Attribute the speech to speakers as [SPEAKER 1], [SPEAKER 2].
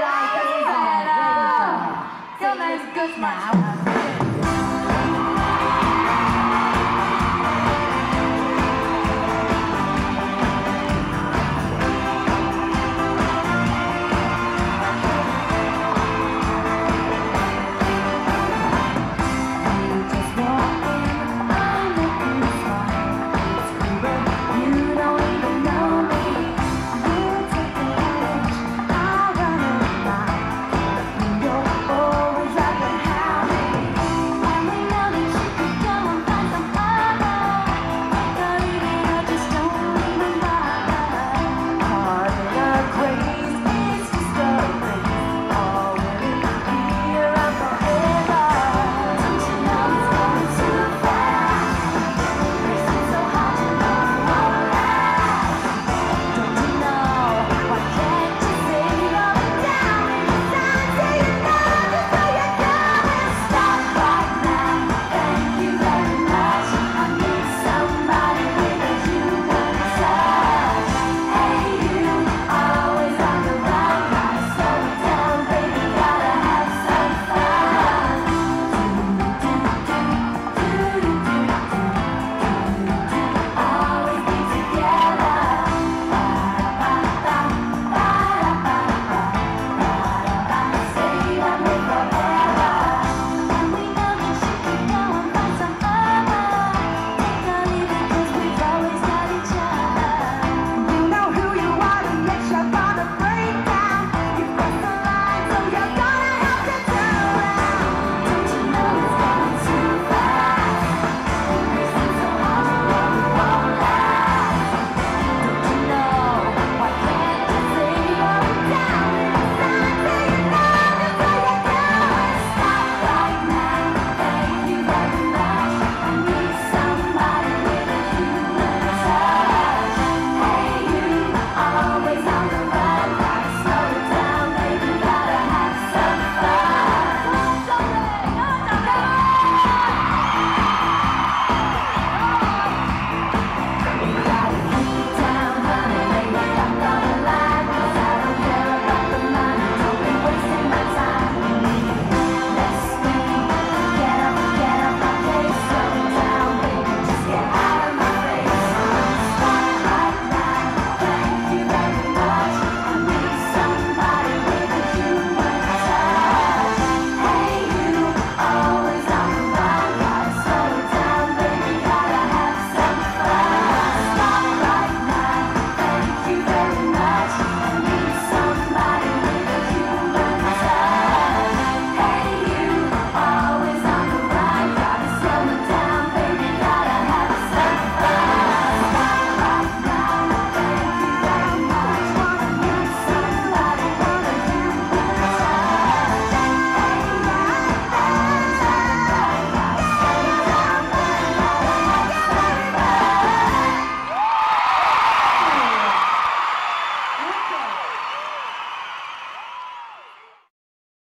[SPEAKER 1] like this is a good smile.